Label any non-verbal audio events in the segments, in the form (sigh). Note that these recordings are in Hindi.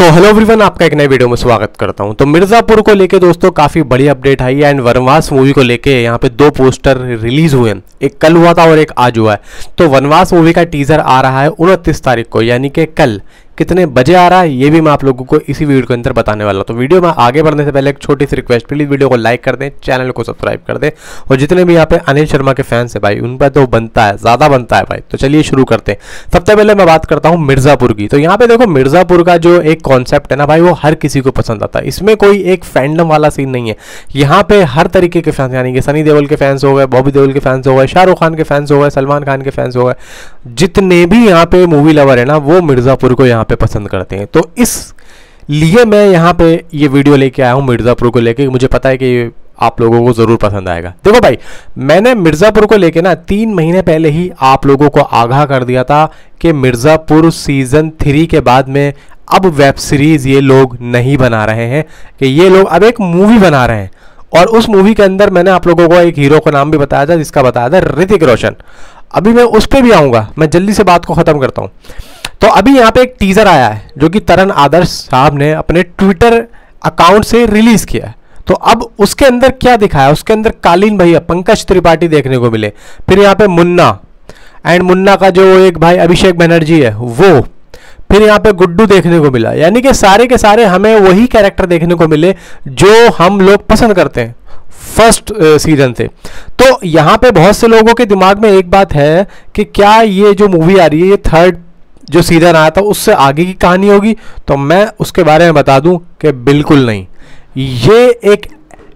तो हेलो एवरीवन आपका एक नए वीडियो में स्वागत करता हूँ। तो मिर्ज़ापुर को लेके दोस्तों काफ़ी बड़ी अपडेट आई है एंड वनवास मूवी को लेके यहाँ पे दो पोस्टर रिलीज़ हुए हैं। एक कल हुआ था और एक आज हुआ है। तो वनवास मूवी का टीजर आ रहा है उनतीस तारीख को, यानी कि कल। कितने बजे आ रहा है, ये भी मैं आप लोगों को इसी वीडियो के अंदर बताने वाला हूँ। तो वीडियो में आगे बढ़ने से पहले एक छोटी सी रिक्वेस्ट प्लीज़ वीडियो को लाइक कर दें चैनल को सब्सक्राइब कर दें। और जितने भी यहाँ पे अनिल शर्मा के फैंस है भाई, उन पर तो बनता है, ज़्यादा बनता है भाई। तो चलिए शुरू करते हैं। सबसे पहले मैं बात करता हूँ मिर्ज़ापुर की। तो यहाँ पे देखो, मिर्ज़ापुर का जो एक कॉन्सेप्ट है ना भाई, वो हर किसी को पसंद आता है। इसमें कोई एक फैंडम वाला सीन नहीं है। यहाँ पे हर तरीके के फैंस यानी कि सनी देओल के फैंस हो गए, बॉबी देओल के फैंस हो गए, शाहरुख खान के फैंस हो गए, सलमान खान के फैंस हो गए। जितने भी यहाँ पे मूवी लवर है ना, वो मिर्ज़ापुर को यहाँ पे पसंद करते हैं। तो इस लिए मैं यहाँ पे ये वीडियो लेके आया हूँ मिर्ज़ापुर को लेके। मुझे पता है कि आप लोगों को ज़रूर पसंद आएगा। देखो भाई, मैंने मिर्ज़ापुर को लेके ना तीन महीने पहले ही आप लोगों को आगाह कर दिया था कि मिर्ज़ापुर सीज़न थ्री के बाद में अब वेब सीरीज़ ये लोग नहीं बना रहे हैं, कि ये लोग अब एक मूवी बना रहे हैं। और उस मूवी के अंदर मैंने आप लोगों को एक हीरो का नाम भी बताया था, जिसका बताया था ऋतिक रोशन। अभी मैं उस पर भी आऊँगा। मैं जल्दी से बात को ख़त्म करता हूँ। तो अभी यहाँ पे एक टीजर आया है, जो कि तरन आदर्श साहब ने अपने ट्विटर अकाउंट से रिलीज़ किया है। तो अब उसके अंदर क्या दिखाया उसके अंदर कालीन भैया, पंकज त्रिपाठी देखने को मिले। फिर यहाँ पे मुन्ना एंड मुन्ना का जो एक भाई अभिषेक बनर्जी है, वो। फिर यहाँ पे गुड्डू देखने को मिला। यानी कि सारे के सारे हमें वही कैरेक्टर देखने को मिले, जो हम लोग पसंद करते हैं फ़र्स्ट सीज़न से। तो यहाँ पे बहुत से लोगों के दिमाग में एक बात है कि क्या ये जो मूवी आ रही है, ये थर्ड जो सीज़न आया था, उससे आगे की कहानी होगी। तो मैं उसके बारे में बता दूँ कि बिल्कुल नहीं। ये एक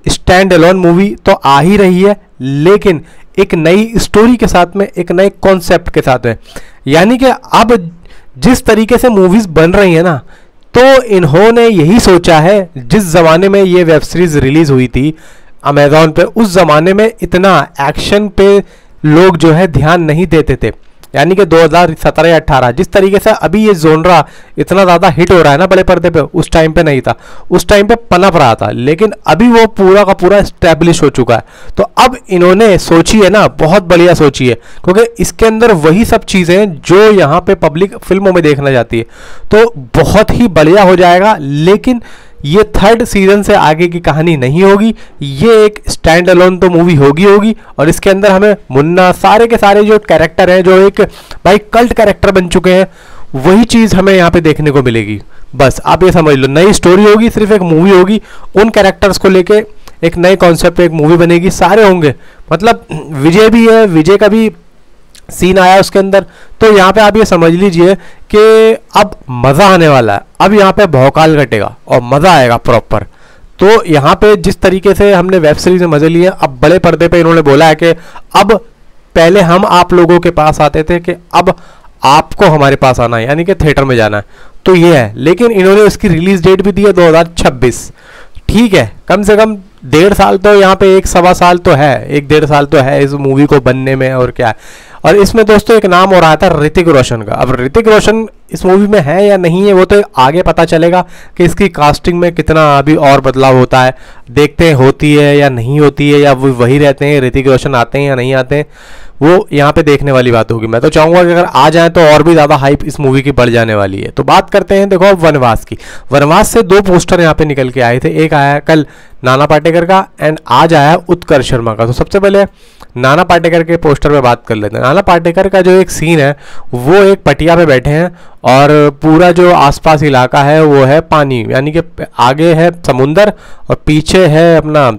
स्टैंड एलोन मूवी तो आ ही रही है, लेकिन एक नई स्टोरी के साथ में, एक नए कॉन्सेप्ट के साथ में। यानी कि अब जिस तरीके से मूवीज़ बन रही है ना तो इन्होंने यही सोचा है, जिस ज़माने में ये वेब सीरीज़ रिलीज़ हुई थी अमेजोन पे, उस ज़माने में इतना एक्शन पे लोग जो है ध्यान नहीं देते थे। यानी कि 2017 या 18 जिस तरीके से अभी ये जोनरा इतना ज़्यादा हिट हो रहा है ना बड़े पर्दे पे, उस टाइम पे नहीं था। उस टाइम पे पनप रहा था, लेकिन अभी वो पूरा का पूरा स्टैब्लिश हो चुका है। तो अब इन्होंने सोची है ना, बहुत बढ़िया सोची है क्योंकि इसके अंदर वही सब चीज़ें जो यहाँ पे पब्लिक फ़िल्मों में देखना चाहती है। तो बहुत ही बढ़िया हो जाएगा, लेकिन ये थर्ड सीज़न से आगे की कहानी नहीं होगी, ये एक स्टैंड अलोन तो मूवी होगी होगी, और इसके अंदर हमें मुन्ना, सारे के सारे जो कैरेक्टर हैं, जो एक, भाई कल्ट कैरेक्टर बन चुके हैं, वही चीज़ हमें यहाँ पे देखने को मिलेगी। बस, आप ये समझ लो, नई स्टोरी होगी, सिर्फ़ एक मूवी होगी, उन कैरेक्टर्स को लेके एक नए कॉन्सेप्ट एक मूवी बनेगी, सारे होंगे। मतलब विजय भी है, विजय का भी सीन आया उसके अंदर तो यहाँ पे आप ये समझ लीजिए कि अब मज़ा आने वाला है। अब यहाँ पे भौकाल घटेगा और मज़ा आएगा प्रॉपर तो यहाँ पे जिस तरीके से हमने वेब सीरीज़ में मज़े लिए, अब बड़े पर्दे पे इन्होंने बोला है कि अब पहले हम आप लोगों के पास आते थे कि अब आपको हमारे पास आना है, यानी कि थिएटर में जाना है। तो ये है, लेकिन इन्होंने उसकी रिलीज़ डेट भी दी है दो हज़ार छब्बीस। ठीक है, कम से कम डेढ़ साल तो यहाँ पे एक सवा साल तो है, एक डेढ़ साल तो है इस मूवी को बनने में और क्या। है और इसमें दोस्तों एक नाम हो रहा था ऋतिक रोशन का। अब ऋतिक रोशन इस मूवी में है या नहीं है, वो तो आगे पता चलेगा कि इसकी कास्टिंग में कितना अभी और बदलाव होता है। देखते हैं, होती है या नहीं होती है, या वो वही रहते हैं, ऋतिक रोशन आते हैं या नहीं आते हैं, वो यहाँ पे देखने वाली बात होगी। मैं तो चाहूँगा कि अगर आ जाए तो और भी ज़्यादा हाइप इस मूवी की बढ़ जाने वाली है। तो बात करते हैं, देखो वनवास की। वनवास से दो पोस्टर यहाँ पे निकल के आए थे। एक आया कल नाना पाटेकर का एंड आज आया उत्कर्ष शर्मा का। तो सबसे पहले नाना पाटेकर के पोस्टर पे बात कर लेते हैं। नाना पाटेकर का जो एक सीन है, वो एक पटिया पे बैठे हैं और पूरा जो आसपास इलाका है, वो है पानी। यानी कि आगे है समुंदर और पीछे है अपना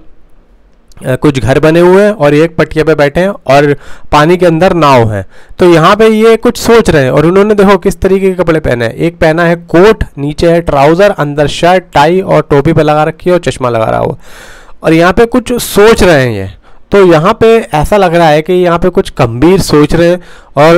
कुछ घर बने हुए हैं और एक पटिया पे बैठे हैं और पानी के अंदर नाव है। तो यहाँ पे ये कुछ सोच रहे हैं और उन्होंने देखो किस तरीके के कपड़े पहने हैं। एक पहना है कोट, नीचे है ट्राउज़र, अंदर शर्ट, टाई और टोपी पे लगा रखी है और चश्मा लगा रहा हुआ और यहाँ पे कुछ सोच रहे हैं ये। तो यहाँ पे ऐसा लग रहा है कि यहाँ पे कुछ गंभीर सोच रहे हैं और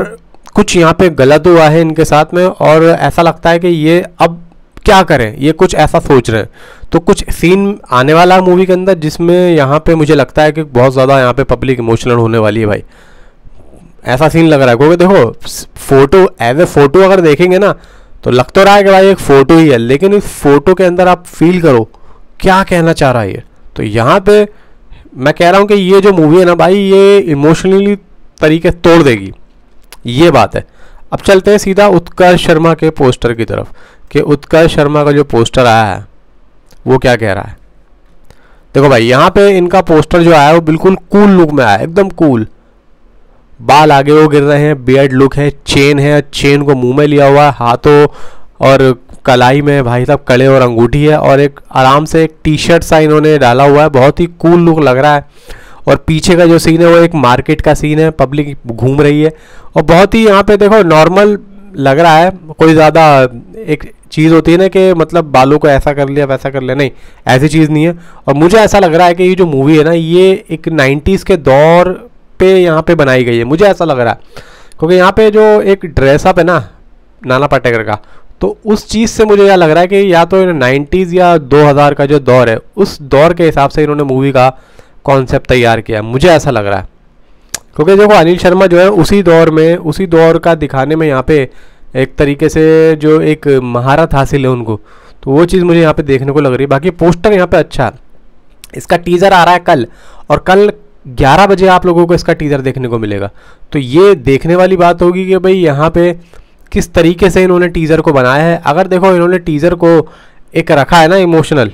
कुछ यहाँ पे गलत हुआ है इनके साथ में और ऐसा लगता है कि ये अब क्या करें? ये कुछ ऐसा सोच रहे हैं। तो कुछ सीन आने वाला मूवी के अंदर जिसमें यहाँ पे मुझे लगता है कि बहुत ज़्यादा यहाँ पे पब्लिक इमोशनल होने वाली है भाई। ऐसा सीन लग रहा है। क्योंकि देखो फ़ोटो एज ए फ़ोटो अगर देखेंगे ना तो लग तो रहा है कि भाई एक फ़ोटो ही है, लेकिन इस फ़ोटो के अंदर आप फील करो, क्या कहना चाह रहा है ये? तो यहाँ पे मैं कह रहा हूँ कि ये जो मूवी है ना भाई, ये इमोशनली तरीके तोड़ देगी। ये बात है। अब चलते हैं सीधा उत्कर्ष शर्मा के पोस्टर की तरफ़, कि उत्कर्ष शर्मा का जो पोस्टर आया है, वो क्या कह रहा है? देखो भाई, यहाँ पे इनका पोस्टर जो आया है, वो बिल्कुल कूल लुक में आया एकदम कूल बाल आगे वो गिर रहे हैं बियर्ड लुक है चेन है चेन को मुँह में लिया हुआ है, हाथों और कलाई में भाई साहब कड़े और अंगूठी है और एक आराम से एक टी शर्ट सा इन्होंने डाला हुआ है। बहुत ही कूल लुक लग रहा है। और पीछे का जो सीन है, वो एक मार्केट का सीन है। पब्लिक घूम रही है। और बहुत ही यहाँ पे देखो नॉर्मल लग रहा है। कोई ज़्यादा एक चीज़ होती है ना कि मतलब बालों को ऐसा कर लिया, वैसा कर लिया। नहीं, ऐसी चीज़ नहीं है। और मुझे ऐसा लग रहा है कि ये जो मूवी है ना, ये एक नाइन्टीज़ के दौर पे यहाँ पे बनाई गई है। मुझे ऐसा लग रहा है। क्योंकि यहाँ पे जो एक ड्रेसअप है ना, नाना पाटेकर का तो उस चीज़ से मुझे यह लग रहा है कि या तो नाइन्टीज़ या 2000 का जो दौर है, उस दौर के हिसाब से इन्होंने मूवी का कॉन्सेप्ट तैयार किया मुझे ऐसा लग रहा है। क्योंकि देखो, अनिल शर्मा जो है, उसी दौर में, उसी दौर का दिखाने में यहाँ पे एक तरीके से जो एक महारत हासिल है उनको तो वो चीज़ मुझे यहाँ पे देखने को लग रही है। बाकी पोस्टर यहाँ पे अच्छा इसका टीज़र आ रहा है कल, और कल 11 बजे आप लोगों को इसका टीज़र देखने को मिलेगा। तो ये देखने वाली बात होगी कि भाई यहाँ पे किस तरीके से इन्होंने टीज़र को बनाया है? अगर देखो, इन्होंने टीज़र को एक रखा है ना इमोशनल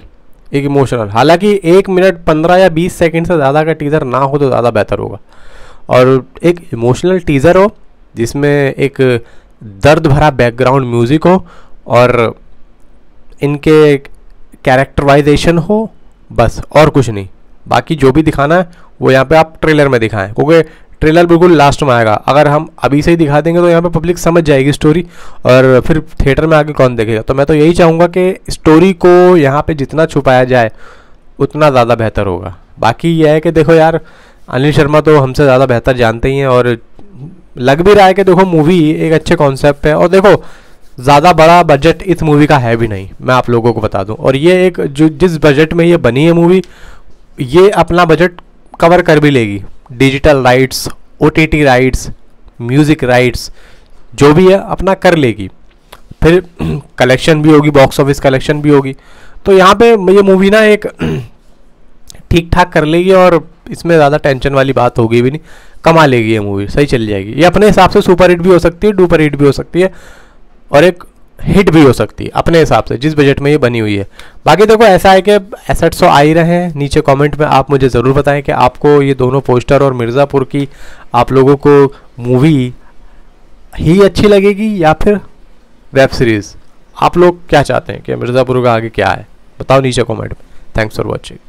एक इमोशनल हालाँकि एक मिनट पंद्रह या बीस सेकंड से ज़्यादा का टीज़र ना हो तो ज़्यादा बेहतर होगा। और एक इमोशनल टीज़र हो, जिसमें एक दर्द भरा बैकग्राउंड म्यूज़िक हो, और इनके कैरेक्टराइजेशन हो, बस, और कुछ नहीं। बाकी जो भी दिखाना है, वो यहाँ पे आप ट्रेलर में दिखाएँ, क्योंकि ट्रेलर बिल्कुल लास्ट में आएगा। अगर हम अभी से ही दिखा देंगे तो यहाँ पे पब्लिक समझ जाएगी स्टोरी और फिर थिएटर में आके कौन देखेगा। तो मैं तो यही चाहूँगा कि स्टोरी को यहाँ पे जितना छुपाया जाए, उतना ज़्यादा बेहतर होगा। बाकी यह है कि देखो यार, अनिल शर्मा तो हमसे ज़्यादा बेहतर जानते ही हैं और लग भी रहा है कि देखो मूवी एक अच्छे कॉन्सेप्ट है। और देखो, ज़्यादा बड़ा बजट इस मूवी का है भी नहीं, मैं आप लोगों को बता दूँ। और ये एक जो जिस बजट में ये बनी है मूवी ये अपना बजट कवर कर भी लेगी। Digital rights O T T rights music rights जो भी है, अपना कर लेगी। फिर (clears throat) कलेक्शन भी होगी बॉक्स ऑफ़िस कलेक्शन भी होगी। तो यहाँ पे ये मूवी ना एक (clears throat) ठीक ठाक कर लेगी और इसमें ज़्यादा टेंशन वाली बात होगी भी नहीं। कमा लेगी ये मूवी सही चल जाएगी। ये अपने हिसाब से सुपर हिट भी हो सकती है डुपर हिट भी हो सकती है। और एक हिट भी हो सकती है, अपने हिसाब से, जिस बजट में ये बनी हुई है। बाकी देखो, ऐसा है कि एसेट्स तो आ ही रहे हैं। नीचे कमेंट में आप मुझे ज़रूर बताएँ कि आपको ये दोनों पोस्टर और मिर्ज़ापुर की आप लोगों को मूवी ही अच्छी लगेगी या फिर वेब सीरीज़ आप लोग क्या चाहते हैं कि मिर्ज़ापुर का आगे क्या है? बताओ नीचे कॉमेंट में। Thanks for watching